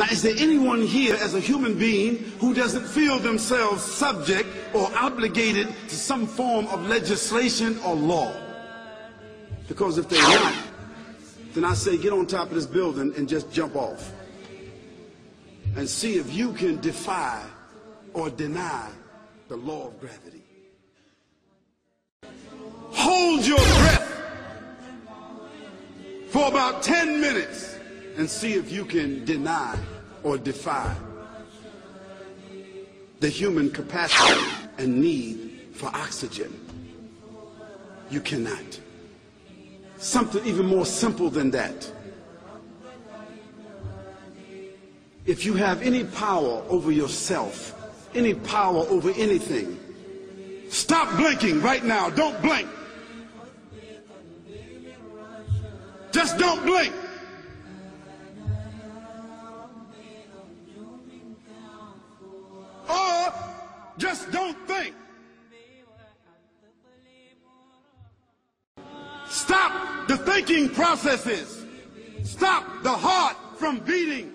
Now, is there anyone here as a human being who doesn't feel themselves subject or obligated to some form of legislation or law? Because if they're not, then I say get on top of this building and just jump off and see if you can defy or deny the law of gravity. Hold your breath for about 10 minutes and see if you can deny or defy the human capacity and need for oxygen. You cannot. Something even more simple than that. If you have any power over yourself, any power over anything, stop blinking right now. Don't blink. Just don't blink. Just don't think. Stop the thinking processes. Stop the heart from beating.